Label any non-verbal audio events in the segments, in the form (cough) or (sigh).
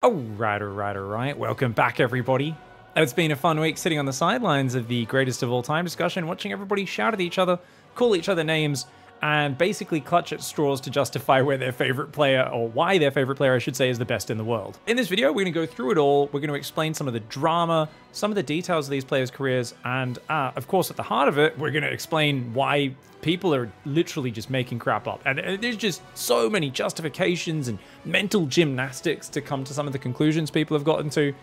Alright, alright, alright. Welcome back, everybody. It's been a fun week sitting on the sidelines of the greatest of all time discussion, watching everybody shout at each other, call each other names, and basically clutch at straws to justify where their favorite player, or why their favorite player, I should say, is the best in the world. In this video, we're going to go through it all. We're going to explain some of the drama, some of the details of these players' careers, and uh, of course, at the heart of it, we're going to explain why people are literally just making crap up. And uh, there's just so many justifications and mental gymnastics to come to some of the conclusions people have gotten to.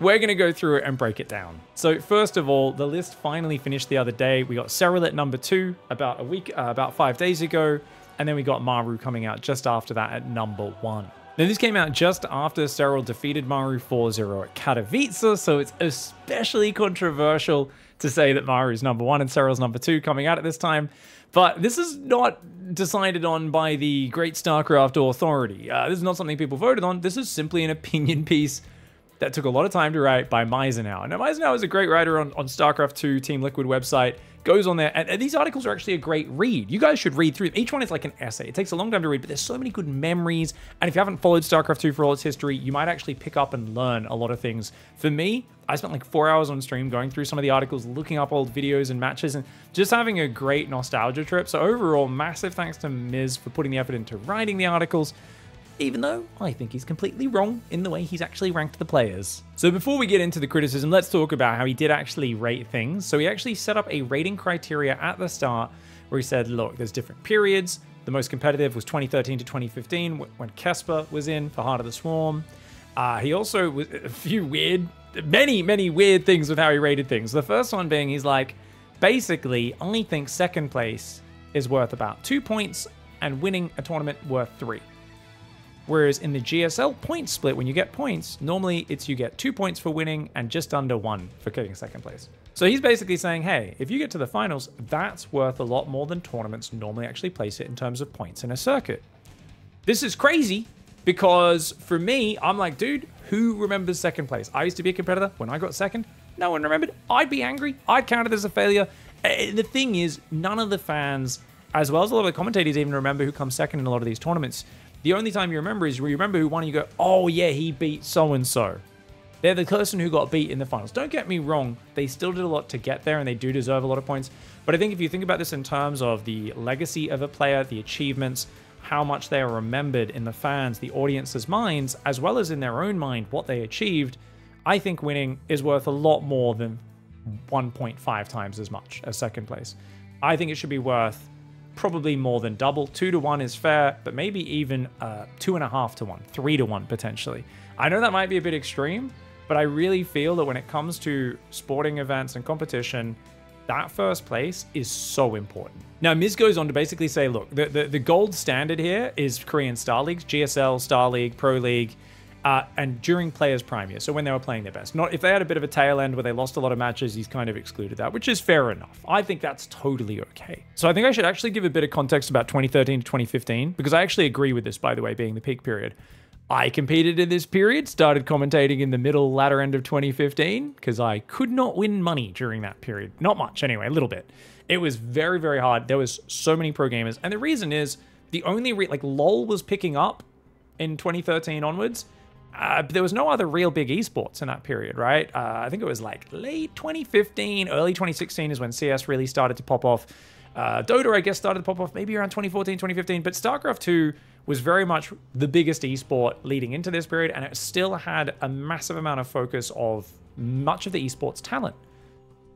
We're going to go through it and break it down. So first of all, the list finally finished the other day. We got Serral at number two about a week, uh, about five days ago. And then we got Maru coming out just after that at number one. Now, this came out just after Serral defeated Maru 4-0 at Katowice, so it's especially controversial to say that Maru is number one and Serral's number two coming out at this time. But this is not decided on by the Great StarCraft Authority. Uh, this is not something people voted on. This is simply an opinion piece that took a lot of time to write by Mizenhauer. Now, Mizenhauer is a great writer on, on StarCraft 2 Team Liquid website, goes on there, and, and, these articles are actually a great read. You guys should read through them. Each one is like an essay. It takes a long time to read, but there's so many good memories. And if you haven't followed StarCraft 2 for all its history, you might actually pick up and learn a lot of things. For me, I spent like four hours on stream going through some of the articles, looking up old videos and matches, and just having a great nostalgia trip. So overall, massive thanks to Miz for putting the effort into writing the articles even though I think he's completely wrong in the way he's actually ranked the players. So before we get into the criticism, let's talk about how he did actually rate things. So he actually set up a rating criteria at the start where he said, look, there's different periods. The most competitive was 2013 to 2015 when KeSPA was in for Heart of the Swarm. Uh, he also was (laughs) a few weird, many, many weird things with how he rated things. The first one being he's like, basically, only think second place is worth about two points and winning a tournament worth three. Whereas in the GSL point split, when you get points, normally it's you get two points for winning and just under one for getting second place. So he's basically saying, hey, if you get to the finals, that's worth a lot more than tournaments normally actually place it in terms of points in a circuit. This is crazy because for me, I'm like, dude, who remembers second place? I used to be a competitor. When I got second, no one remembered. I'd be angry. I'd count it as a failure. The thing is, none of the fans, as well as a lot of the commentators, even remember who comes second in a lot of these tournaments. The only time you remember is you remember who won and you go, oh yeah, he beat so-and-so. They're the person who got beat in the finals. Don't get me wrong, they still did a lot to get there and they do deserve a lot of points. But I think if you think about this in terms of the legacy of a player, the achievements, how much they are remembered in the fans, the audience's minds, as well as in their own mind, what they achieved, I think winning is worth a lot more than 1.5 times as much as second place. I think it should be worth probably more than double. Two to one is fair, but maybe even uh, two and a half to one, three to one potentially. I know that might be a bit extreme, but I really feel that when it comes to sporting events and competition, that first place is so important. Now, Miz goes on to basically say, look, the, the, the gold standard here is Korean Star Leagues, GSL, Star League, Pro League, uh, and during players' prime year, so when they were playing their best. Not if they had a bit of a tail end where they lost a lot of matches, he's kind of excluded that, which is fair enough. I think that's totally okay. So I think I should actually give a bit of context about 2013 to 2015 because I actually agree with this, by the way, being the peak period. I competed in this period, started commentating in the middle latter end of 2015 because I could not win money during that period. Not much, anyway, a little bit. It was very, very hard. There was so many pro gamers, and the reason is the only re- like LOL was picking up in 2013 onwards uh, there was no other real big esports in that period, right? Uh, I think it was like late 2015, early 2016 is when CS really started to pop off. Uh, Dota, I guess, started to pop off maybe around 2014, 2015, but StarCraft 2 was very much the biggest esport leading into this period, and it still had a massive amount of focus of much of the esports talent.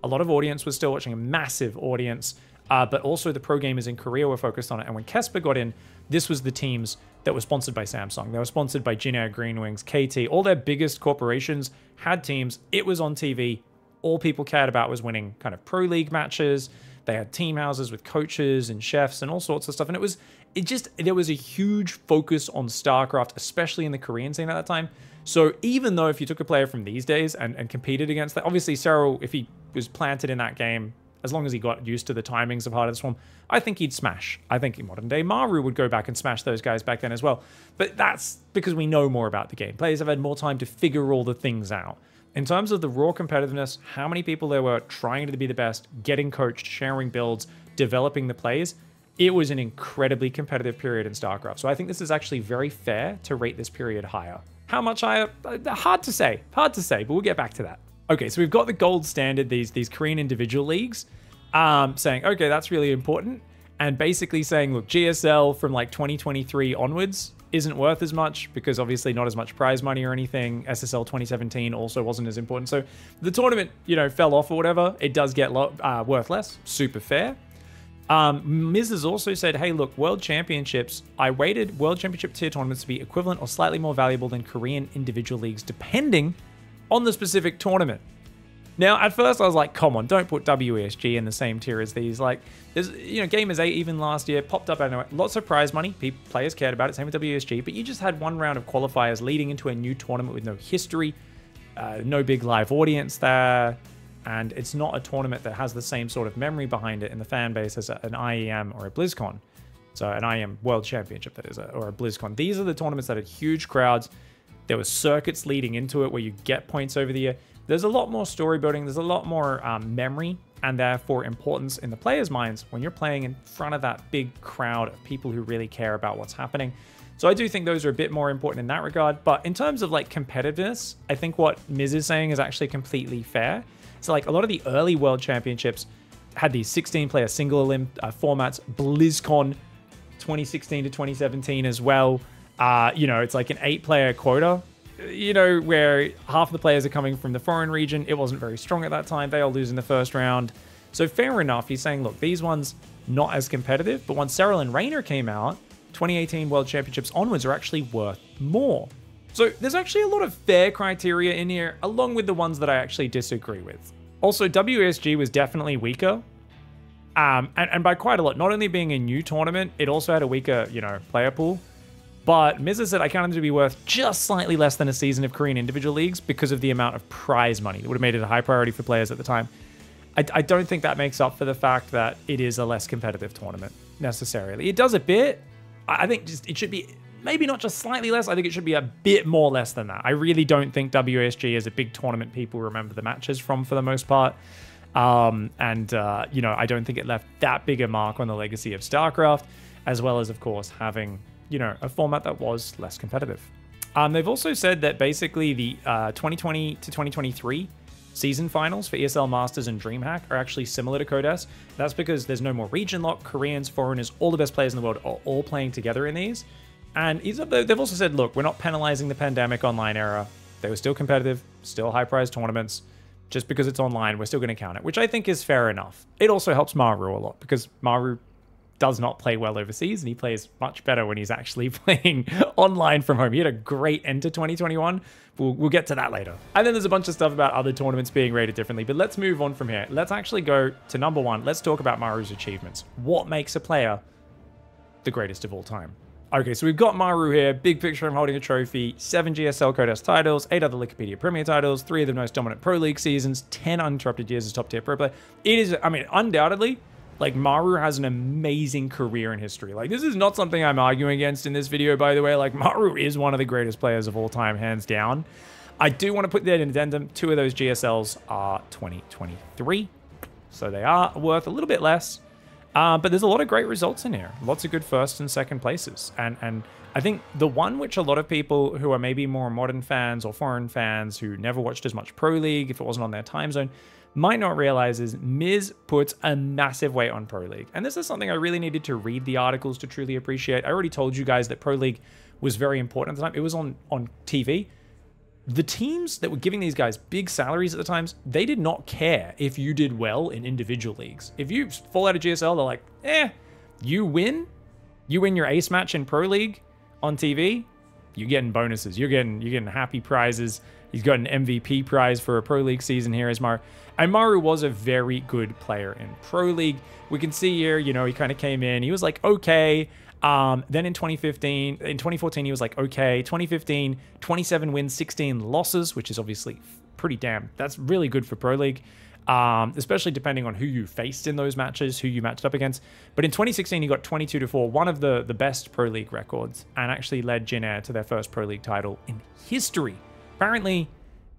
A lot of audience was still watching, a massive audience, uh, but also the pro gamers in Korea were focused on it. And when KeSPA got in, this was the teams that were sponsored by Samsung. They were sponsored by Jin Air, Green Wings, KT. All their biggest corporations had teams. It was on TV. All people cared about was winning kind of pro league matches. They had team houses with coaches and chefs and all sorts of stuff. And it was, it just, there was a huge focus on StarCraft, especially in the Korean scene at that time. So even though if you took a player from these days and, and competed against that, obviously Serral, if he was planted in that game, as long as he got used to the timings of Heart of the Swarm, I think he'd smash. I think in modern day Maru would go back and smash those guys back then as well. But that's because we know more about the game. Players have had more time to figure all the things out. In terms of the raw competitiveness, how many people there were trying to be the best, getting coached, sharing builds, developing the plays, it was an incredibly competitive period in StarCraft. So I think this is actually very fair to rate this period higher. How much higher? Uh, hard to say. Hard to say, but we'll get back to that. Okay, so we've got the gold standard, these these Korean individual leagues, um, saying, okay, that's really important. And basically saying, look, GSL from like 2023 onwards isn't worth as much because obviously not as much prize money or anything. SSL 2017 also wasn't as important. So the tournament, you know, fell off or whatever. It does get uh, worth less. Super fair. Um, Miz has also said, hey, look, World Championships, I weighted World Championship tier tournaments to be equivalent or slightly more valuable than Korean individual leagues, depending on the specific tournament. Now, at first, I was like, come on, don't put WESG in the same tier as these. Like, there's, you know, Gamers 8 even last year popped up anyway. Lots of prize money. People, players cared about it. Same with WESG. But you just had one round of qualifiers leading into a new tournament with no history, uh, no big live audience there. And it's not a tournament that has the same sort of memory behind it in the fan base as an IEM or a BlizzCon. So an IEM World Championship, that is, or a BlizzCon. These are the tournaments that had huge crowds. There were circuits leading into it where you get points over the year there's a lot more story building, there's a lot more um, memory and therefore importance in the player's minds when you're playing in front of that big crowd of people who really care about what's happening. So I do think those are a bit more important in that regard. But in terms of like competitiveness, I think what Miz is saying is actually completely fair. So like a lot of the early world championships had these 16 player single elim uh, formats, BlizzCon 2016 to 2017 as well. Uh, you know, it's like an eight player quota you know, where half of the players are coming from the foreign region. It wasn't very strong at that time. They all lose in the first round. So fair enough. He's saying, look, these ones not as competitive. But once Serral and Reynor came out, 2018 World Championships onwards are actually worth more. So there's actually a lot of fair criteria in here, along with the ones that I actually disagree with. Also, WESG was definitely weaker. Um, and, and by quite a lot. Not only being a new tournament, it also had a weaker, you know, player pool. But Miz said I counted them to be worth just slightly less than a season of Korean individual leagues because of the amount of prize money that would have made it a high priority for players at the time. I, I don't think that makes up for the fact that it is a less competitive tournament necessarily. It does a bit. I think just it should be maybe not just slightly less. I think it should be a bit more less than that. I really don't think WESG is a big tournament people remember the matches from for the most part. Um, and, uh, you know, I don't think it left that big a mark on the legacy of StarCraft, as well as, of course, having you know, a format that was less competitive. Um, they've also said that basically the uh, 2020 to 2023 season finals for ESL Masters and DreamHack are actually similar to Code S. That's because there's no more region lock, Koreans, foreigners, all the best players in the world are all playing together in these. And they've also said, look, we're not penalizing the pandemic online era. They were still competitive, still high prize tournaments. Just because it's online, we're still going to count it, which I think is fair enough. It also helps Maru a lot because Maru does not play well overseas, and he plays much better when he's actually (laughs) playing online from home. He had a great end to 2021. We'll, we'll get to that later. And then there's a bunch of stuff about other tournaments being rated differently, but let's move on from here. Let's actually go to number one. Let's talk about Maru's achievements. What makes a player the greatest of all time? Okay, so we've got Maru here, big picture of him holding a trophy, seven GSL Code S titles, eight other Wikipedia Premier titles, three of the most dominant Pro League seasons, 10 uninterrupted years as top tier pro player. It is, I mean, undoubtedly like, Maru has an amazing career in history. Like, this is not something I'm arguing against in this video, by the way. Like, Maru is one of the greatest players of all time, hands down. I do want to put that in addendum. Two of those GSLs are 2023, so they are worth a little bit less. Uh, but there's a lot of great results in here. Lots of good first and second places. And and I think the one which a lot of people who are maybe more modern fans or foreign fans who never watched as much Pro League, if it wasn't on their time zone, might not realize is Miz puts a massive weight on Pro League. And this is something I really needed to read the articles to truly appreciate. I already told you guys that Pro League was very important at the time. It was on, on TV. The teams that were giving these guys big salaries at the times, they did not care if you did well in individual leagues. If you fall out of GSL, they're like, eh, you win, you win your ace match in Pro League on TV, you're getting bonuses. You're getting you're getting happy prizes. He's got an MVP prize for a Pro League season here as Mar. And Maru was a very good player in Pro League. We can see here, you know, he kind of came in. He was like, okay. Um, then in 2015, in 2014, he was like, okay. 2015, 27 wins, 16 losses, which is obviously pretty damn. That's really good for Pro League. Um, especially depending on who you faced in those matches, who you matched up against. But in 2016, he got 22 to 4, one of the, the best Pro League records, and actually led Jin Air to their first Pro League title in history. Apparently,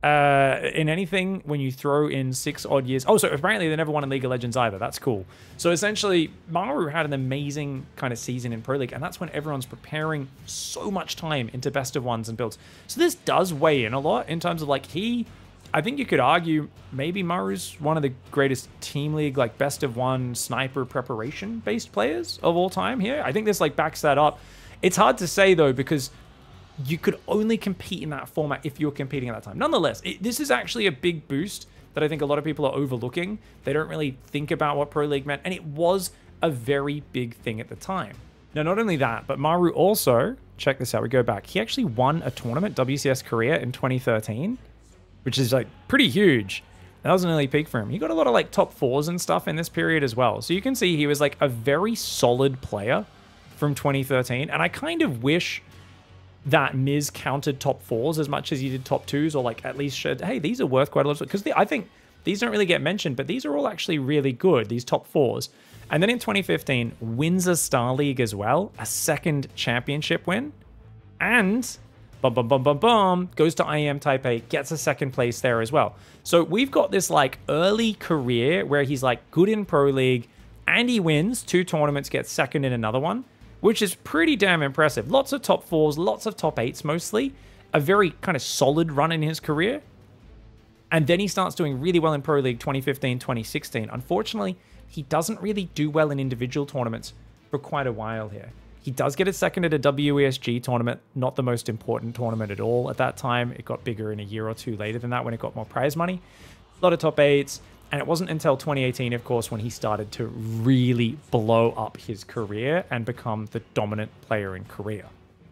uh, in anything when you throw in six odd years. Oh, so apparently they never won in League of Legends either. That's cool. So essentially, Maru had an amazing kind of season in Pro League, and that's when everyone's preparing so much time into best of ones and builds. So this does weigh in a lot in terms of like he. I think you could argue maybe Maru's one of the greatest team league, like best of one sniper preparation based players of all time here. I think this like backs that up. It's hard to say though, because you could only compete in that format if you were competing at that time. Nonetheless, it, this is actually a big boost that I think a lot of people are overlooking. They don't really think about what Pro League meant, and it was a very big thing at the time. Now, not only that, but Maru also, check this out, we go back, he actually won a tournament, WCS Korea, in 2013, which is like pretty huge. That was an early peak for him. He got a lot of like top fours and stuff in this period as well. So you can see he was like a very solid player from 2013. And I kind of wish that Miz counted top fours as much as he did top twos, or like at least said, hey, these are worth quite a lot. Because I think these don't really get mentioned, but these are all actually really good, these top fours. And then in 2015, wins a Star League as well, a second championship win. And bum bum bum bum bum goes to IEM Taipei, gets a second place there as well. So we've got this like early career where he's like good in Pro League and he wins two tournaments, gets second in another one which is pretty damn impressive. Lots of top fours, lots of top eights mostly. A very kind of solid run in his career. And then he starts doing really well in Pro League 2015, 2016. Unfortunately, he doesn't really do well in individual tournaments for quite a while here. He does get a second at a WESG tournament, not the most important tournament at all at that time. It got bigger in a year or two later than that when it got more prize money. A lot of top eights, and it wasn't until 2018, of course, when he started to really blow up his career and become the dominant player in Korea.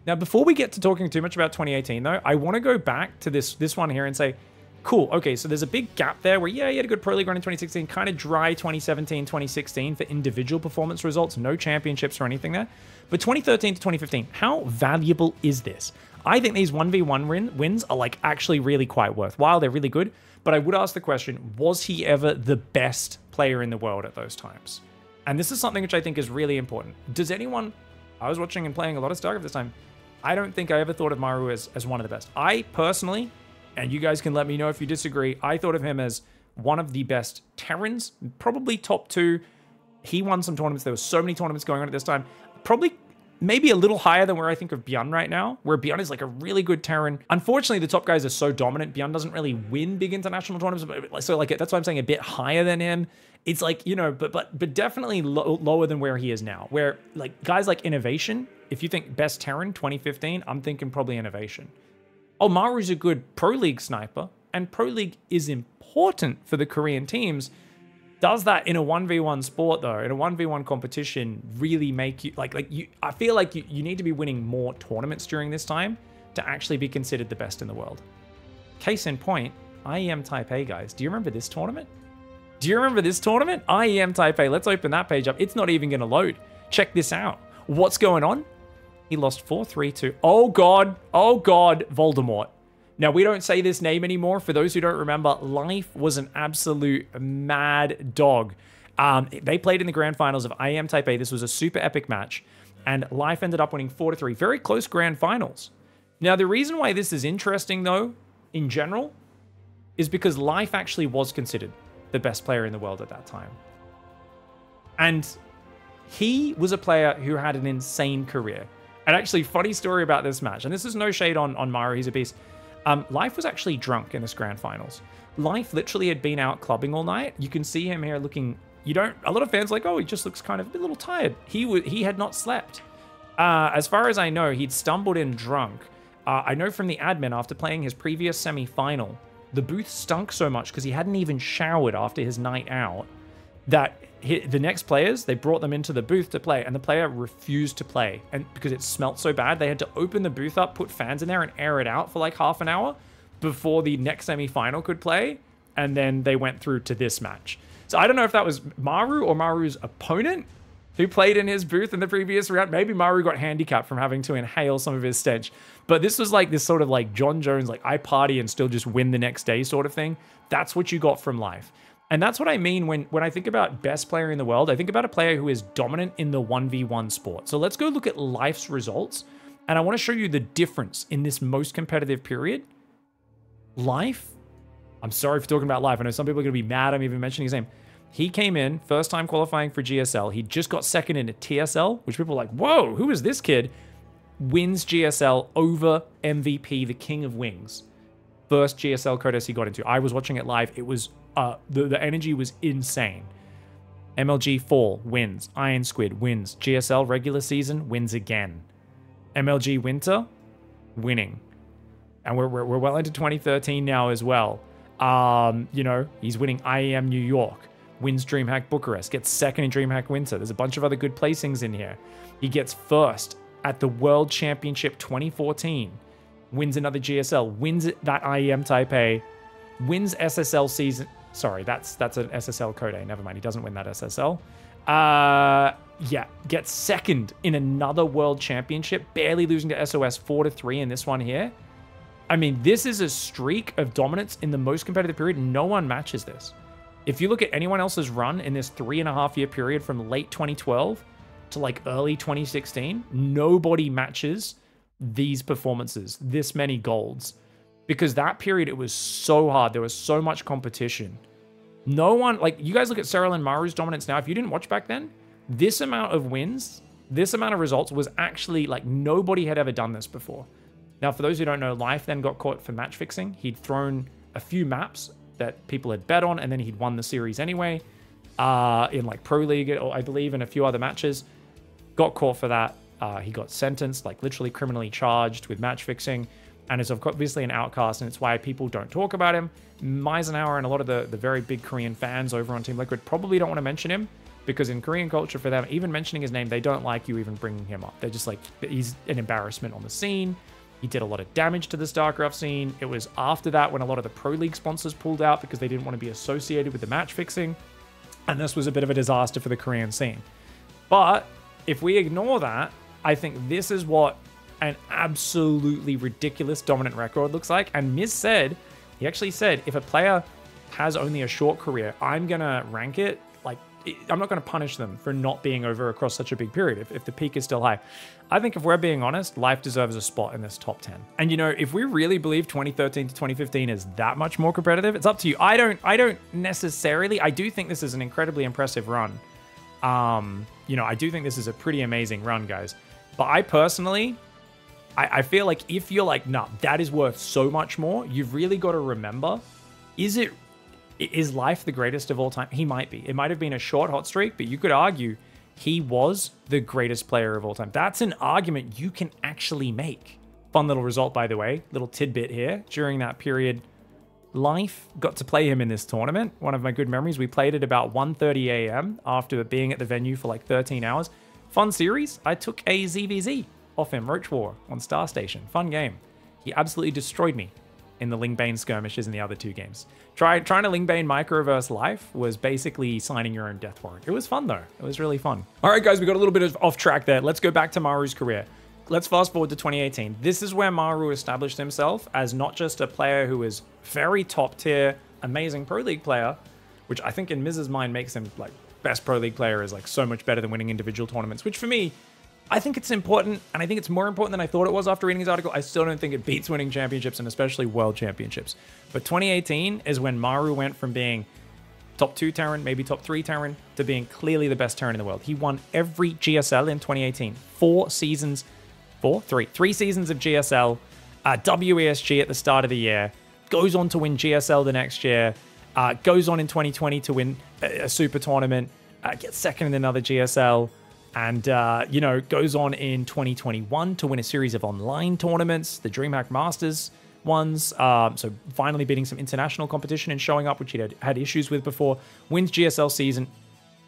Now, before we get to talking too much about 2018, though, I want to go back to this this one here and say, cool, okay, so there's a big gap there where, yeah, he had a good Pro League run in 2016, kind of dry 2017, 2016 for individual performance results, no championships or anything there. But 2013 to 2015, how valuable is this? I think these 1v1 win, wins are like actually really quite worthwhile. They're really good. But I would ask the question was he ever the best player in the world at those times? And this is something which I think is really important. Does anyone, I was watching and playing a lot of StarCraft this time, I don't think I ever thought of Maru as, as one of the best. I personally, and you guys can let me know if you disagree, I thought of him as one of the best Terrans, probably top two. He won some tournaments. There were so many tournaments going on at this time. Probably maybe a little higher than where I think of Bjorn right now, where Bjorn is like a really good Terran. Unfortunately, the top guys are so dominant. Bjorn doesn't really win big international tournaments, so like that's why I'm saying a bit higher than him. It's like you know, but but but definitely lo lower than where he is now. Where like guys like Innovation, if you think best Terran 2015, I'm thinking probably Innovation. Oh, Maru's a good Pro League sniper, and Pro League is important for the Korean teams does that in a 1v1 sport though in a 1v1 competition really make you like like you i feel like you, you need to be winning more tournaments during this time to actually be considered the best in the world. Case in point iem taipei guys. Do you remember this tournament? Do you remember this tournament? Iem taipei let's open that page up. It's not even going to load. Check this out. What's going on? He lost 4-3 to oh god oh god voldemort now, we don't say this name anymore. For those who don't remember, Life was an absolute mad dog. Um, they played in the grand finals of IEM Taipei. This was a super epic match, and Life ended up winning 4 to 3. Very close grand finals. Now, the reason why this is interesting, though, in general, is because Life actually was considered the best player in the world at that time. And he was a player who had an insane career. And actually, funny story about this match, and this is no shade on, on Maru, he's a beast. Um, Life was actually drunk in this grand finals. Life literally had been out clubbing all night. You can see him here looking. You don't. A lot of fans like, oh, he just looks kind of a little tired. He w- he had not slept. Uh, as far as I know, he'd stumbled in drunk. Uh, I know from the admin after playing his previous semi-final, the booth stunk so much because he hadn't even showered after his night out that the next players they brought them into the booth to play and the player refused to play and because it smelt so bad they had to open the booth up put fans in there and air it out for like half an hour before the next semi-final could play and then they went through to this match. So i don't know if that was maru or maru's opponent who played in his booth in the previous round. Maybe maru got handicapped from having to inhale some of his stench but this was like this sort of like Jon Jones like i party and still just win the next day sort of thing. That's what you got from life and that's what I mean when, when I think about best player in the world. I think about a player who is dominant in the 1v1 sport. So let's go look at life's results. And I want to show you the difference in this most competitive period. Life I'm sorry for talking about life. I know some people are going to be mad I'm even mentioning his name. He came in, first time qualifying for GSL. He just got second into TSL, which people are like, whoa, who is this kid? Wins GSL over MVP, the king of wings. First GSL Code S he got into. I was watching it live. It was, uh, the, the energy was insane. MLG 4 wins. Iron Squid wins. GSL regular season wins again. MLG Winter winning. And we're, we're, we're well into 2013 now as well. Um, you know, he's winning IEM New York, wins DreamHack Bucharest, gets second in DreamHack Winter. There's a bunch of other good placings in here. He gets first at the World Championship 2014, wins another GSL, wins that IEM Taipei, wins SSL season. Sorry, that's that's an SSL code. Never mind, he doesn't win that SSL. Uh, yeah, gets second in another World Championship, barely losing to SOS four to three in this one here. I mean, this is a streak of dominance in the most competitive period. No one matches this. If you look at anyone else's run in this three and a half year period from late 2012 to like early 2016, nobody matches these performances, this many golds. Because that period, it was so hard. There was so much competition. No one, like, you guys look at Serral and Maru's dominance now. If you didn't watch back then, this amount of wins, this amount of results was actually like nobody had ever done this before. Now, for those who don't know, Life then got caught for match fixing. He'd thrown a few maps that people had bet on, and then he'd won the series anyway uh, in like Pro League, or I believe in a few other matches. Got caught for that. Uh, he got sentenced, like literally criminally charged with match fixing, and is obviously an outcast, and it's why people don't talk about him. Mizenhauer and a lot of the, the very big Korean fans over on Team Liquid probably don't want to mention him because in Korean culture, for them, even mentioning his name, they don't like you even bringing him up. They're just like, he's an embarrassment on the scene. He did a lot of damage to the StarCraft scene. It was after that when a lot of the Pro League sponsors pulled out because they didn't want to be associated with the match fixing. And this was a bit of a disaster for the Korean scene. But if we ignore that, I think this is what an absolutely ridiculous dominant record looks like. And Miz said, he actually said, if a player has only a short career, I'm going to rank it like I'm not going to punish them for not being over across such a big period if, if the peak is still high. I think if we're being honest, life deserves a spot in this top 10. And you know, if we really believe 2013 to 2015 is that much more competitive, it's up to you. I don't I don't necessarily I do think this is an incredibly impressive run. Um, you know, I do think this is a pretty amazing run, guys. But I personally I, I feel like if you're like, nah, that is worth so much more, you've really got to remember, is it is life the greatest of all time? He might be. It might have been a short hot streak, but you could argue he was the greatest player of all time. That's an argument you can actually make. Fun little result, by the way, little tidbit here. During that period, Life got to play him in this tournament. One of my good memories. We played at about 1.30 a.m. after being at the venue for like 13 hours. Fun series. I took a ZVZ off him, Roach War, on Star Station. Fun game. He absolutely destroyed me in the Lingbane skirmishes in the other two games. Try, trying to Ling Lingbane Microverse Life was basically signing your own death warrant. It was fun though. It was really fun. All right, guys, we got a little bit of off track there. Let's go back to Maru's career. Let's fast forward to 2018. This is where Maru established himself as not just a player who is very top tier, amazing Pro League player, which I think in Miz's mind makes him like best Pro League player is like so much better than winning individual tournaments, which for me I think it's important, and I think it's more important than I thought it was after reading his article. I still don't think it beats winning championships, and especially world championships. But 2018 is when Maru went from being top two Terran, maybe top three Terran, to being clearly the best Terran in the world. He won every GSL in 2018. Four seasons, four, three, three seasons of GSL, uh, WESG at the start of the year, goes on to win GSL the next year, uh, goes on in 2020 to win a, a super tournament, uh, gets second in another GSL and uh, you know goes on in 2021 to win a series of online tournaments, the DreamHack Masters ones. Um, so finally beating some international competition and showing up, which he had had issues with before. Wins GSL season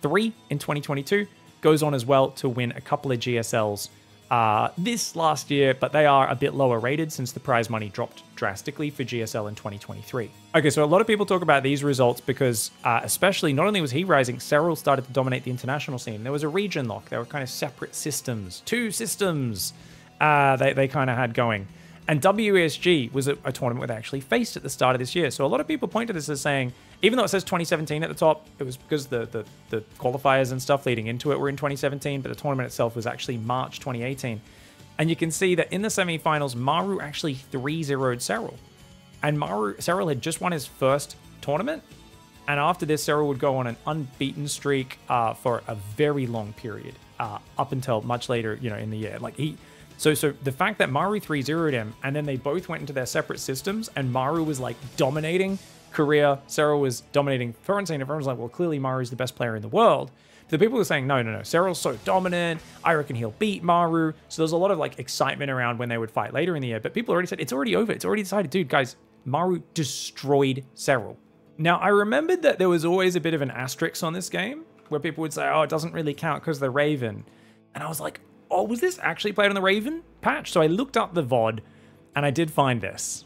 three in 2022. Goes on as well to win a couple of GSLs uh, this last year, but they are a bit lower rated since the prize money dropped drastically for GSL in 2023. Okay, so a lot of people talk about these results because, uh, especially, not only was he rising, Serral started to dominate the international scene. There was a region lock. There were kind of separate systems, two systems uh, they, they kind of had going. And WESG was a, a, tournament where they actually faced at the start of this year. So a lot of people point to this as saying, even though it says 2017 at the top, it was because the, the, the qualifiers and stuff leading into it were in 2017, but the tournament itself was actually March 2018. And you can see that in the semifinals, Maru actually 3 0'd Serral. And Maru, Serral had just won his first tournament. And after this, Serral would go on an unbeaten streak uh, for a very long period, uh, up until much later, you know, in the year. Like he, so so the fact that Maru 3 0'd him, and then they both went into their separate systems, and Maru was like dominating Korea, Serral was dominating Florence, and everyone was like, well, clearly Maru's the best player in the world. The people were saying, no, no, no, Serral's so dominant. I reckon he'll beat Maru. So there's a lot of like excitement around when they would fight later in the year. But people already said, it's already over. It's already decided. Dude, guys, Maru destroyed Serral. Now, I remembered that there was always a bit of an asterisk on this game where people would say, oh, it doesn't really count because the Raven. And I was like, oh, was this actually played on the Raven patch? So I looked up the VOD and I did find this.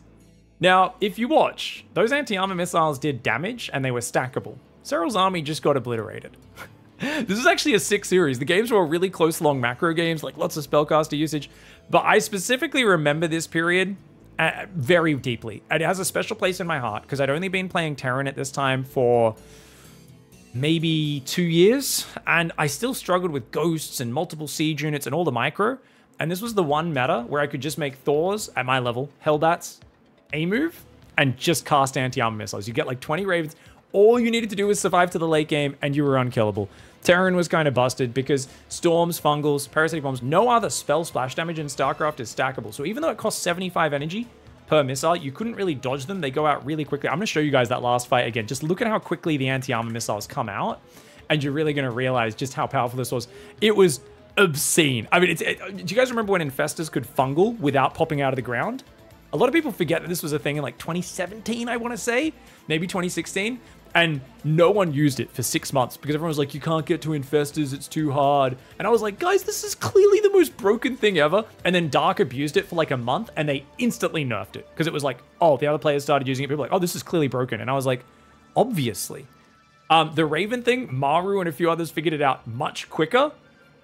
Now, if you watch, those anti-armor missiles did damage and they were stackable. Serral's army just got obliterated. (laughs) this is actually a sick series. The games were really close long macro games, like lots of spellcaster usage. But I specifically remember this period uh, very deeply. And it has a special place in my heart because I'd only been playing Terran at this time for maybe two years. And I still struggled with ghosts and multiple siege units and all the micro. And this was the one meta where I could just make Thors at my level, Hellbats, A move, and just cast anti-armor missiles. You get like 20 Ravens. All you needed to do was survive to the late game and you were unkillable. Terran was kind of busted because storms, fungals, parasitic bombs, no other spell splash damage in StarCraft is stackable. So even though it costs 75 energy per missile, you couldn't really dodge them. They go out really quickly. I'm going to show you guys that last fight again. Just look at how quickly the anti-armor missiles come out and you're really going to realize just how powerful this was. It was obscene. I mean, it's, it, do you guys remember when infestors could fungal without popping out of the ground? A lot of people forget that this was a thing in like 2017, I want to say, maybe 2016 and no one used it for six months because everyone was like, you can't get to infestors, it's too hard. And I was like, guys, this is clearly the most broken thing ever. And then Dark abused it for like a month and they instantly nerfed it because it was like, oh, the other players started using it. People were like, oh, this is clearly broken. And I was like, obviously. Um, the Raven thing, Maru and a few others figured it out much quicker.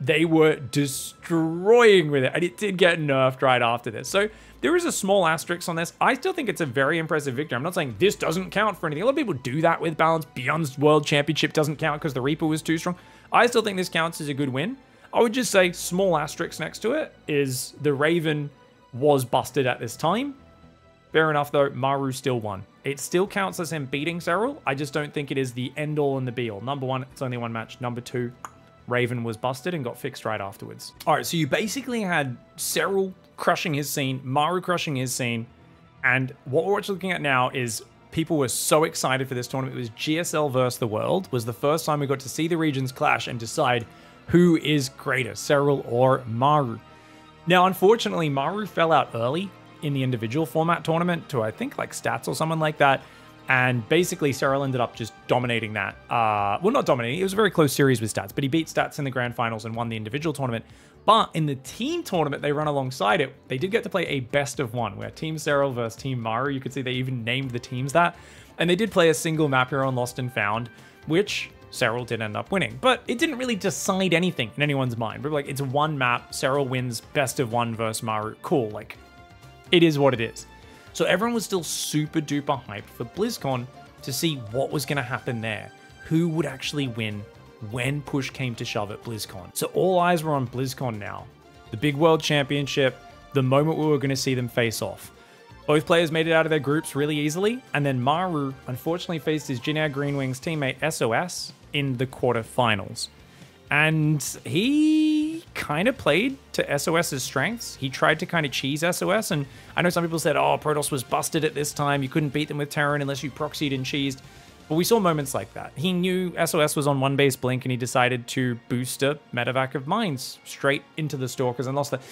They were destroying with it, and it did get nerfed right after this. So there is a small asterisk on this. I still think it's a very impressive victory. I'm not saying this doesn't count for anything. A lot of people do that with balance. Byun's World Championship doesn't count because the Reaper was too strong. I still think this counts as a good win. I would just say small asterisk next to it is the Raven was busted at this time. Fair enough, though. Maru still won. It still counts as him beating Serral. I just don't think it is the end-all and the be-all. Number one, it's only one match. Number two, Raven was busted and got fixed right afterwards. All right, so you basically had Serral crushing his scene, Maru crushing his scene, and what we're actually looking at now is people were so excited for this tournament. It was GSL versus the world. Was the first time we got to see the regions clash and decide who is greater, Serral or Maru. Now, unfortunately, Maru fell out early in the individual format tournament to I think like stats or someone like that. And basically, Serral ended up just dominating that. Uh, well, not dominating. It was a very close series with Stats, but he beat Stats in the grand finals and won the individual tournament. But in the team tournament they run alongside it, they did get to play a best of one, where Team Serral versus Team Maru, you could see they even named the teams that. And they did play a single map here on Lost and Found, which Serral did end up winning. But it didn't really decide anything in anyone's mind. But like, it's one map, Serral wins best of one versus Maru. Cool, like, it is what it is. So everyone was still super duper hyped for BlizzCon to see what was going to happen there. Who would actually win when push came to shove at BlizzCon. So all eyes were on BlizzCon now. The big world championship, the moment we were going to see them face off. Both players made it out of their groups really easily, and then Maru unfortunately faced his Jin Air Green Wings teammate SOS in the quarterfinals. And he kind of played to SOS's strengths. He tried to kind of cheese SOS, and I know some people said, oh, Protoss was busted at this time. You couldn't beat them with Terran unless you proxied and cheesed. But we saw moments like that. He knew SOS was on one base blink, and he decided to boost a medevac of mines straight into the Stalkers and lost that.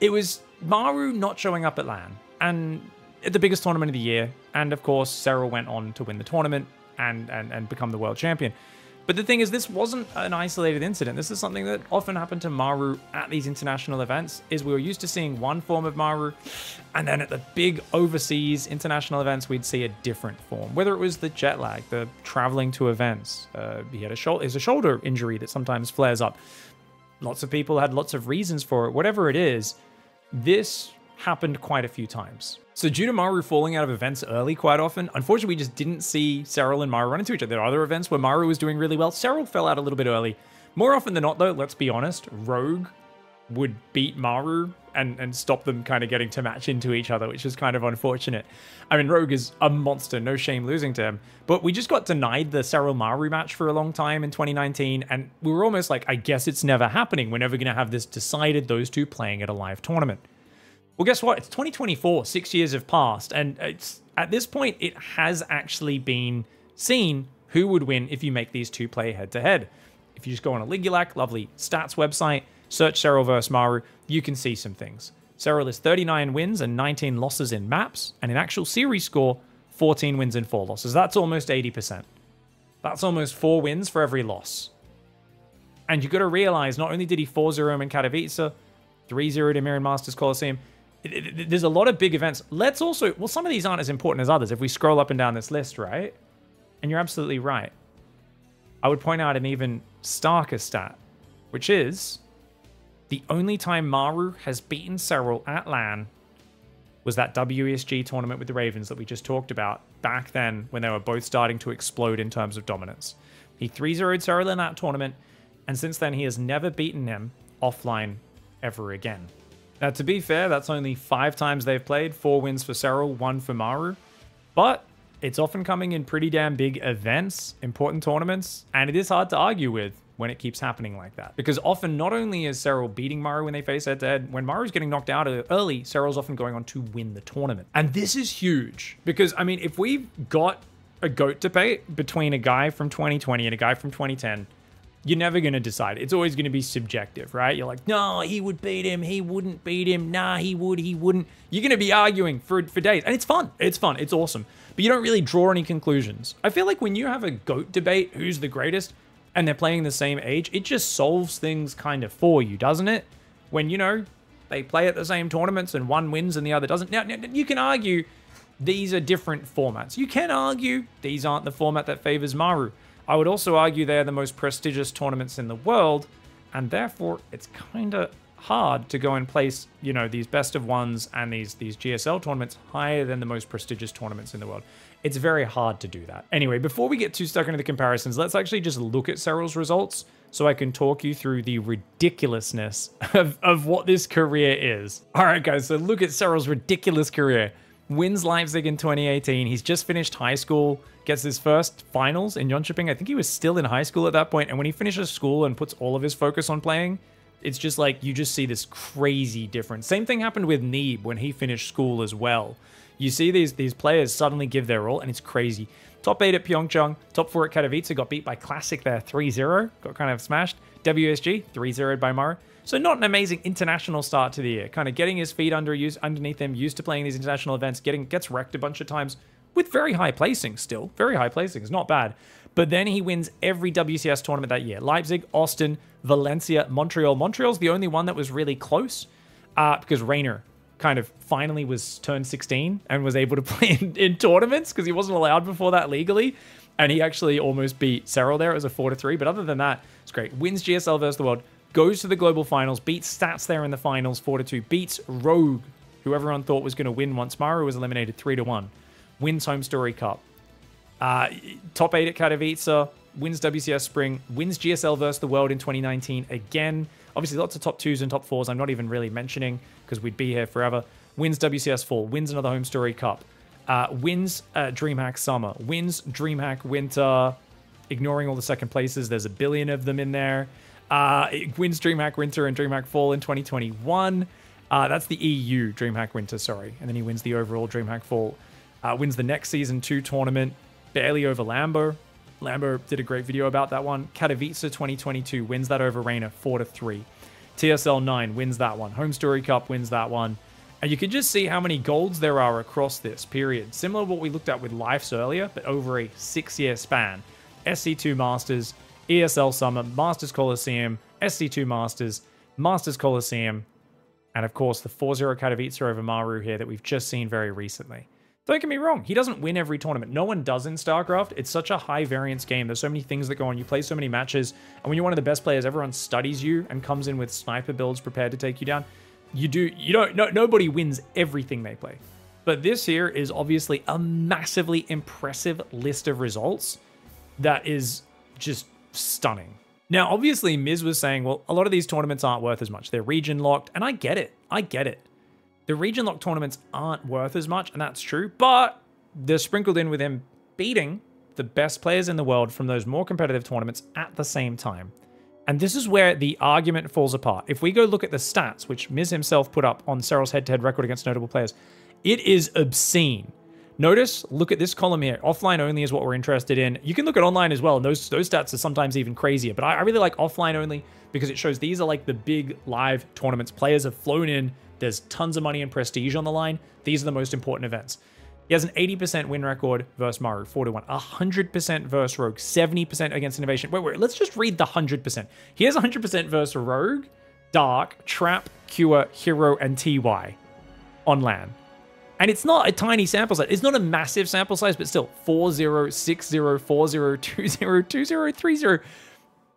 It was Maru not showing up at LAN, and at the biggest tournament of the year. And of course, Serral went on to win the tournament and, and, and become the world champion. But the thing is, this wasn't an isolated incident. This is something that often happened to Maru at these international events, is we were used to seeing one form of Maru, and then at the big overseas international events, we'd see a different form. Whether it was the jet lag, the traveling to events, uh, he had a a shoulder injury that sometimes flares up. Lots of people had lots of reasons for it. Whatever it is, this happened quite a few times. So due to Maru falling out of events early quite often, unfortunately we just didn't see Serral and Maru run into each other. There are other events where Maru was doing really well. Serral fell out a little bit early. More often than not though, let's be honest, Rogue would beat Maru and, and stop them kind of getting to match into each other, which is kind of unfortunate. I mean, Rogue is a monster, no shame losing to him. But we just got denied the Serral Maru match for a long time in 2019, and we were almost like, I guess it's never happening. We're never going to have this decided, those two playing at a live tournament. Well, guess what? It's 2024, six years have passed, and it's at this point, it has actually been seen who would win if you make these two play head to head. If you just go on Aligulac, lovely stats website, search Serral vs Maru, you can see some things. Serral is 39 wins and 19 losses in maps, and in actual series score, 14 wins and 4 losses. That's almost 80%. That's almost 4 wins for every loss. And you've got to realize not only did he 4 0 him in Katowice, 3 0 to Miriam Masters Coliseum, there's a lot of big events. Let's also, well, some of these aren't as important as others if we scroll up and down this list, right? And you're absolutely right. I would point out an even starker stat, which is the only time Maru has beaten Serral at LAN was that WESG tournament with the Ravens that we just talked about back then when they were both starting to explode in terms of dominance. He 3 0'd Serral in that tournament, and since then he has never beaten him offline ever again. Now, to be fair, that's only five times they've played four wins for Serral, one for Maru. But it's often coming in pretty damn big events, important tournaments, and it is hard to argue with when it keeps happening like that. Because often, not only is Serral beating Maru when they face head to head, when Maru's getting knocked out early, Serral's often going on to win the tournament. And this is huge because, I mean, if we've got a GOAT debate between a guy from 2020 and a guy from 2010, you're never going to decide. It's always going to be subjective, right? You're like, no, he would beat him. He wouldn't beat him. Nah, he would. He wouldn't. You're going to be arguing for, for days. And it's fun. It's fun. It's awesome. But you don't really draw any conclusions. I feel like when you have a GOAT debate, who's the greatest, and they're playing the same age, it just solves things kind of for you, doesn't it? When, you know, they play at the same tournaments and one wins and the other doesn't. Now, now you can argue these are different formats. You can argue these aren't the format that favors Maru. I would also argue they're the most prestigious tournaments in the world, and therefore it's kind of hard to go and place, you know, these best of ones and these these GSL tournaments higher than the most prestigious tournaments in the world. It's very hard to do that. Anyway, before we get too stuck into the comparisons, let's actually just look at Serral's results so I can talk you through the ridiculousness (laughs) of, of what this career is. All right, guys, so look at Serral's ridiculous career wins Leipzig in 2018. He's just finished high school, gets his first finals in Jönköping. I think he was still in high school at that point. And when he finishes school and puts all of his focus on playing, it's just like you just see this crazy difference. Same thing happened with Neeb when he finished school as well. You see these these players suddenly give their all, and it's crazy. Top 8 at Pyeongchang, top 4 at Katowice, got beat by Classic there 3-0, got kind of smashed. WESG, 3-0 by Maru. So not an amazing international start to the year. Kind of getting his feet under underneath him, used to playing these international events, getting gets wrecked a bunch of times with very high placings still. Very high placings, not bad. But then he wins every WCS tournament that year. Leipzig, Austin, Valencia, Montreal. Montreal's the only one that was really close uh, because Reynor kind of finally was turned 16 and was able to (laughs) play in, in tournaments because he wasn't allowed before that legally. And he actually almost beat Serral there as a 4 to 3. But other than that, it's great. Wins GSL versus the world goes to the global finals, beats Stats there in the finals, 4 to 2, beats Rogue, who everyone thought was going to win once Maru was eliminated 3 to 1, wins Home Story Cup. Uh, top 8 at Katowice, wins WCS Spring, wins GSL versus the World in 2019 again. Obviously, lots of top twos and top fours I'm not even really mentioning because we'd be here forever. Wins WCS Fall, wins another Home Story Cup, uh, wins uh, DreamHack Summer, wins DreamHack Winter, ignoring all the second places. There's a billion of them in there. Uh, wins DreamHack Winter and DreamHack Fall in 2021. Uh, that's the EU DreamHack Winter, sorry. And then he wins the overall DreamHack Fall. Uh, wins the next season two tournament, barely over Lambo. Lambo did a great video about that one. Katowice 2022 wins that over Reynor 4 to 3. TSL 9 wins that one. Home Story Cup wins that one. And you can just see how many golds there are across this period. Similar to what we looked at with Lifes earlier, but over a six year span. SC2 Masters, ESL Summer, Masters Coliseum, SC2 Masters, Masters Coliseum, and of course the 4-0 Katowice over Maru here that we've just seen very recently. Don't get me wrong, he doesn't win every tournament. No one does in StarCraft. It's such a high variance game. There's so many things that go on. You play so many matches, and when you're one of the best players, everyone studies you and comes in with sniper builds prepared to take you down. You do, you don't, no, nobody wins everything they play. But this here is obviously a massively impressive list of results that is just stunning. Now, obviously, Miz was saying, well, a lot of these tournaments aren't worth as much. They're region locked, and I get it. I get it. The region locked tournaments aren't worth as much, and that's true, but they're sprinkled in with him beating the best players in the world from those more competitive tournaments at the same time. And this is where the argument falls apart. If we go look at the stats, which Miz himself put up on Serral's head to head record against notable players, it is obscene. Notice, look at this column here. Offline only is what we're interested in. You can look at online as well, and those, those stats are sometimes even crazier. But I, I really like offline only because it shows these are like the big live tournaments. Players have flown in, there's tons of money and prestige on the line. These are the most important events. He has an 80% win record versus Maru, 4 to 1. 100% versus Rogue, 70% against Innovation. Wait, wait, let's just read the 100%. He has 100% versus Rogue, Dark, Trap, Cure, Hero, and TY on LAN. And it's not a tiny sample size. It's not a massive sample size, but still 40, 60, 40, 20, 20, 30.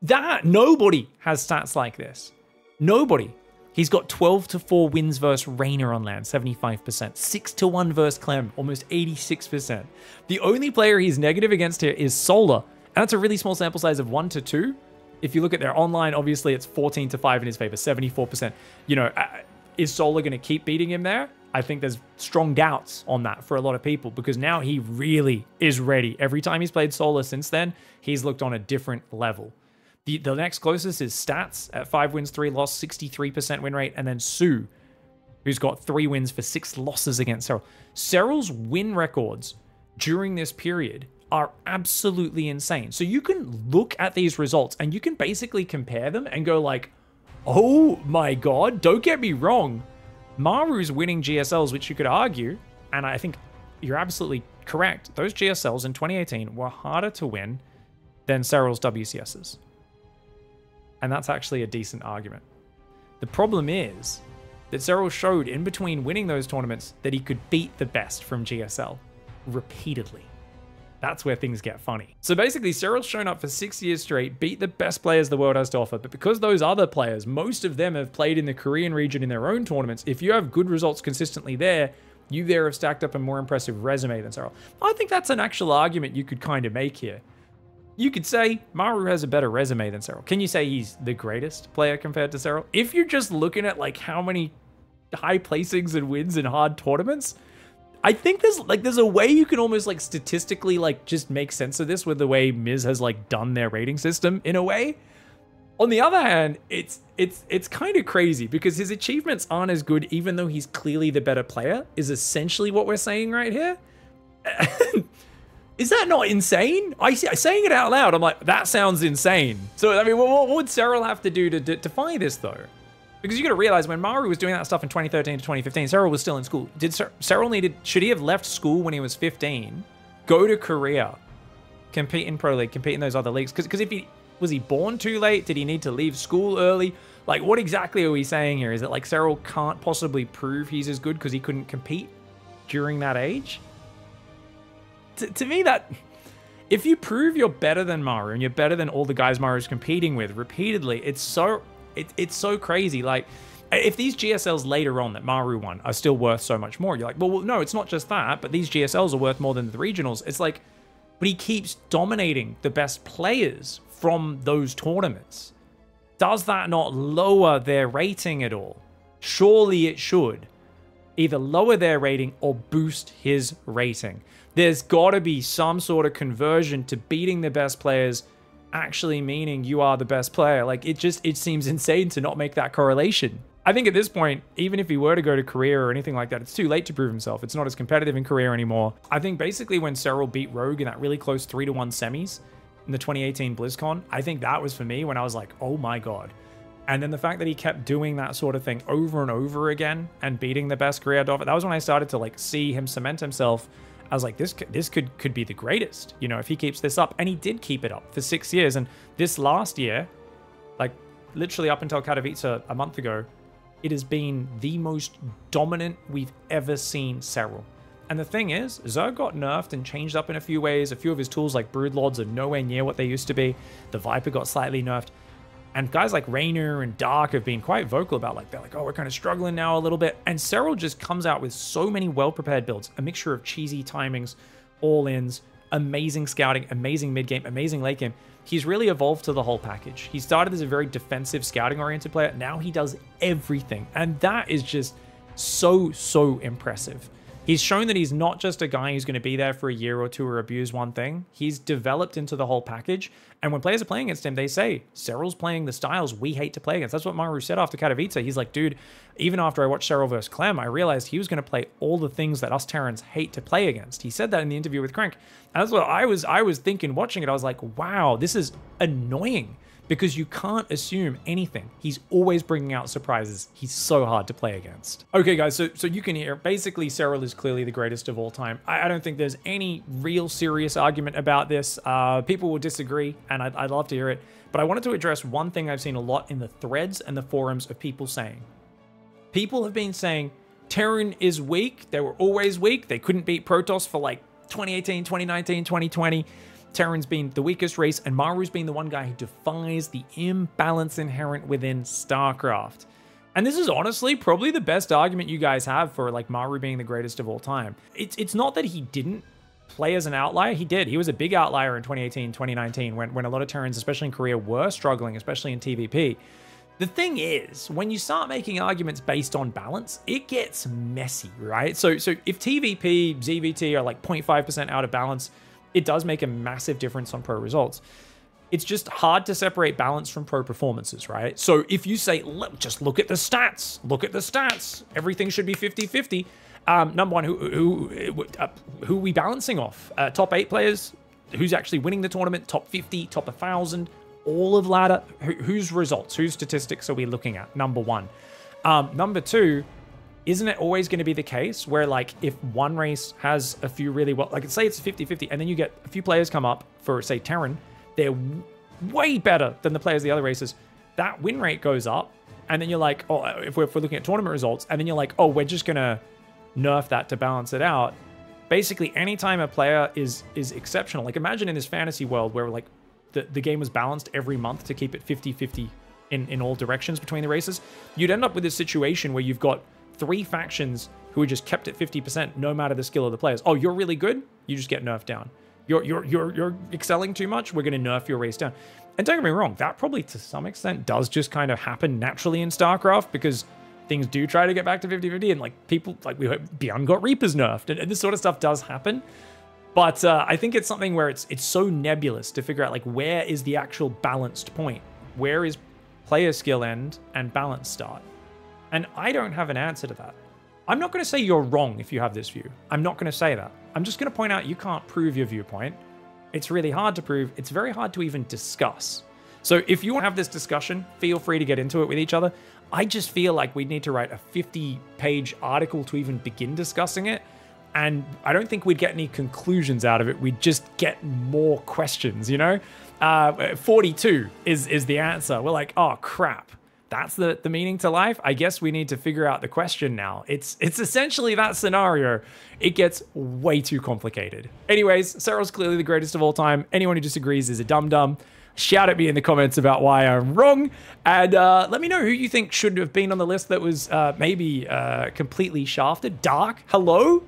That, nobody has stats like this. Nobody. He's got 12 to 4 wins versus Reynor on LAN, 75%. 6 to 1 versus Clem, almost 86%. The only player he's negative against here is Solar, and that's a really small sample size of 1 to 2. If you look at their online, obviously it's 14 to 5 in his favor, 74%. You know, uh, is Solar going to keep beating him there? I think there's strong doubts on that for a lot of people because now he really is ready. Every time he's played Solar since then, he's looked on a different level. The, the next closest is Stats at five wins, three loss, 63% win rate, and then Sue, who's got three wins for six losses against Serral. Serral's win records during this period are absolutely insane. So you can look at these results and you can basically compare them and go like, oh my god, don't get me wrong. Maru's winning GSLs, which you could argue, and I think you're absolutely correct. Those GSLs in 2018 were harder to win than Serral's WCSs. And that's actually a decent argument. The problem is that Serral showed in between winning those tournaments that he could beat the best from GSL repeatedly. That's where things get funny. So basically, Serral's shown up for six years straight, beat the best players the world has to offer, but because those other players, most of them have played in the Korean region in their own tournaments, if you have good results consistently there, you there have stacked up a more impressive resume than Serral. I think that's an actual argument you could kind of make here you could say Maru has a better resume than Serral. Can you say he's the greatest player compared to Serral? If you're just looking at like how many high placings and wins in hard tournaments, I think there's like there's a way you can almost like statistically like just make sense of this with the way Miz has like done their rating system in a way. On the other hand, it's it's it's kind of crazy because his achievements aren't as good even though he's clearly the better player is essentially what we're saying right here. (laughs) Is that not insane? I saying it out loud, I'm like, that sounds insane. So, I mean, what, what would Serral have to do to, to defy this, though? Because you got to realize when Maru was doing that stuff in 2013 to 2015, Serral was still in school. Did Ser Serral needed? Should he have left school when he was 15? Go to Korea, compete in pro league, compete in those other leagues? Because if he was he born too late? Did he need to leave school early? Like, what exactly are we saying here? Is it like Serral can't possibly prove he's as good because he couldn't compete during that age? To, me, that if you prove you're better than Maru and you're better than all the guys Maru's competing with repeatedly, it's so it, it's so crazy. Like if these GSLs later on that Maru won are still worth so much more, you're like, well, well, no, it's not just that, but these GSLs are worth more than the regionals. It's like, but he keeps dominating the best players from those tournaments. Does that not lower their rating at all? Surely it should. Either lower their rating or boost his rating there's got to be some sort of conversion to beating the best players actually meaning you are the best player. Like it just it seems (laughs) insane to not make that correlation. I think at this point, even if he were to go to Korea or anything like that, it's too late to prove himself. It's not as competitive in Korea anymore. I think basically when Serral beat Rogue in that really close 3 to 1 semis in the 2018 BlizzCon, I think that was for me when I was like, "Oh my god." And then the fact that he kept doing that sort of thing over and over again and beating the best career that was when I started to like see him cement himself I was like, this could, this could could be the greatest, you know, if he keeps this up. And he did keep it up for six years. And this last year, like literally up until Katowice a month ago, it has been the most dominant we've ever seen Serral. And the thing is, Zerg got nerfed and changed up in a few ways. A few of his tools like Broodlords are nowhere near what they used to be. The Viper got slightly nerfed. And guys like Reynor and Dark have been quite vocal about like they're like, oh, we're kind of struggling now a little bit. And Serral just comes out with so many well-prepared builds, a mixture of cheesy timings, all-ins, amazing scouting, amazing mid game, amazing late game. He's really evolved to the whole package. He started as a very defensive, scouting oriented player. Now he does everything. And that is just so, so impressive. He's shown that he's not just a guy who's going to be there for a year or two or abuse one thing. He's developed into the whole package. And when players are playing against him, they say, Serral's playing the styles we hate to play against. That's what Maru said after Katowice. He's like, dude, even after I watched Serral versus Clem, I realized he was going to play all the things that us Terrans hate to play against. He said that in the interview with Crank. And that's what I was I was thinking watching it. I was like, wow, this is annoying because you can't assume anything. He's always bringing out surprises. He's so hard to play against. Okay, guys, so so you can hear basically Serral is clearly the greatest of all time. I, I don't think there's any real serious argument about this. Uh, people will disagree, and I'd, I'd love to hear it. But I wanted to address one thing I've seen a lot in the threads and the forums of people saying. People have been saying Terran is weak. They were always weak. They couldn't beat Protoss for like 2018, 2019, 2020. Terran's been the weakest race, and Maru's been the one guy who defies the imbalance inherent within StarCraft. And this is honestly probably the best argument you guys have for like Maru being the greatest of all time. It's it's not that he didn't play as an outlier. He did. He was a big outlier in 2018, 2019, when, when a lot of Terrans, especially in Korea, were struggling, especially in TVP. The thing is, when you start making arguments based on balance, it gets messy, right? So so if TVP, ZVT are like 0.5% out of balance, it does make a massive difference on pro results. It's just hard to separate balance from pro performances, right? So if you say, just look at the stats, look at the stats, everything should be 50 50. Um, number one, who who uh, who are we balancing off? Uh, top eight players, who's actually winning the tournament? Top 50, top 1,000, all of ladder. Who, whose results, whose statistics are we looking at? Number one. Um, number two, isn't it always going to be the case where like if one race has a few really well like say it's 50-50 and then you get a few players come up for say Terran they're way better than the players the other races. That win rate goes up and then you're like oh if we're, if we're looking at tournament results and then you're like oh we're just gonna nerf that to balance it out. Basically anytime a player is is exceptional like imagine in this fantasy world where like the, the game was balanced every month to keep it 50-50 in, in all directions between the races you'd end up with this situation where you've got three factions who are just kept at 50% no matter the skill of the players. Oh, you're really good? You just get nerfed down. You're you're you're you're excelling too much, we're going to nerf your race down. And don't get me wrong, that probably to some extent does just kind of happen naturally in StarCraft because things do try to get back to 50-50 and like people like we heard Byun got Reapers nerfed and, and this sort of stuff does happen. But uh, I think it's something where it's it's so nebulous to figure out like where is the actual balanced point? Where is player skill end and balance start? And I don't have an answer to that. I'm not going to say you're wrong if you have this view. I'm not going to say that. I'm just going to point out you can't prove your viewpoint. It's really hard to prove. It's very hard to even discuss. So if you want to have this discussion, feel free to get into it with each other. I just feel like we'd need to write a 50 page article to even begin discussing it. And I don't think we'd get any conclusions out of it. We'd just get more questions, you know? Uh, 42 is, is the answer. We're like, oh crap that's the, the meaning to life. I guess we need to figure out the question now. It's it's essentially that scenario. It gets way too complicated. Anyways, Serral's clearly the greatest of all time. Anyone who disagrees is a dum dum. Shout at me in the comments about why I'm wrong, and uh, let me know who you think should have been on the list that was uh, maybe uh, completely shafted. Dark, hello.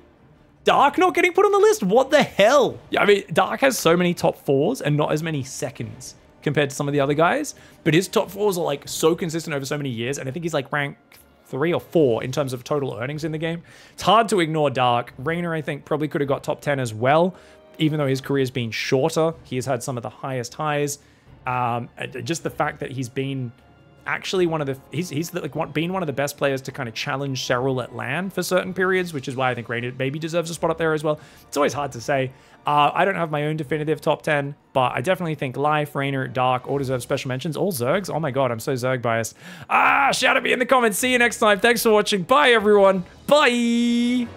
Dark not getting put on the list? What the hell? I mean, Dark has so many top fours and not as many seconds compared to some of the other guys. But his top fours are like so consistent over so many years, and I think he's like rank three or four in terms of total earnings in the game. It's hard to ignore Dark. Reynor, I think, probably could have got top 10 as well, even though his career's been shorter. He has had some of the highest highs. Um, just the fact that he's been actually one of the he's he's like one, been one of the best players to kind of challenge Serral at LAN for certain periods, which is why I think Reynor maybe deserves a spot up there as well. It's always hard to say. Uh, I don't have my own definitive top 10, but I definitely think Life, Reynor, Dark all deserve special mentions. All Zergs. Oh my god, I'm so Zerg biased. Ah, shout at me in the comments. See you next time. Thanks for watching. Bye, everyone. Bye.